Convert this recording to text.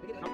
Look, look, look.